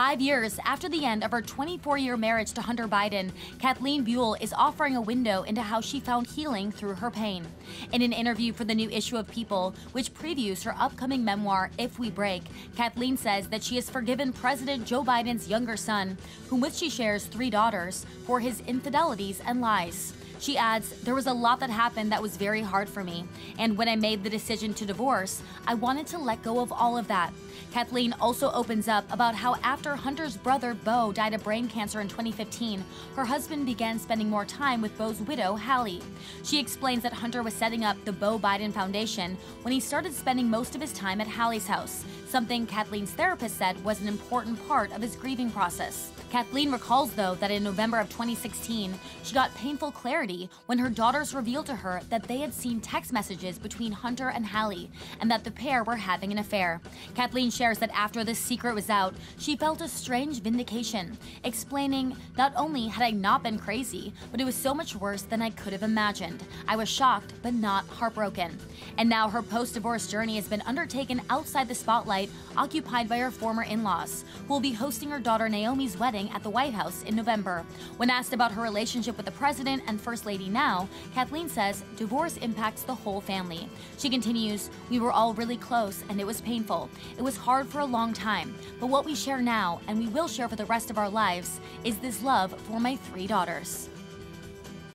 Five years after the end of her 24 year marriage to Hunter Biden, Kathleen Buhle is offering a window into how she found healing through her pain. In an interview for the new issue of People, which previews her upcoming memoir, If We Break, Kathleen says that she has forgiven President Joe Biden's younger son, whom with she shares three daughters, for his infidelities and lies. She adds, There was a lot that happened that was very hard for me. And when I made the decision to divorce, I wanted to let go of all of that. Kathleen also opens up about how after Hunter's brother Beau died of brain cancer in 2015, her husband began spending more time with Beau's widow, Hallie. She explains that Hunter was setting up the Beau Biden Foundation when he started spending most of his time at Hallie's house, something Kathleen's therapist said was an important part of his grieving process. Kathleen recalls, though, that in November of 2016, she got painful clarity when her daughters revealed to her that they had seen text messages between Hunter and Hallie and that the pair were having an affair. Kathleen shares that after this secret was out, she felt a strange vindication, explaining, Not only had I not been crazy, but it was so much worse than I could have imagined. I was shocked, but not heartbroken. And now her post divorce journey has been undertaken outside the spotlight, occupied by her former in laws, who will be hosting her daughter Naomi's wedding at the White House in November. When asked about her relationship with the president and First Lady now, Kathleen says divorce impacts the whole family. She continues, We were all really close and it was painful. It was hard for a long time, but what we share now and we will share for the rest of our lives is this love for my three daughters.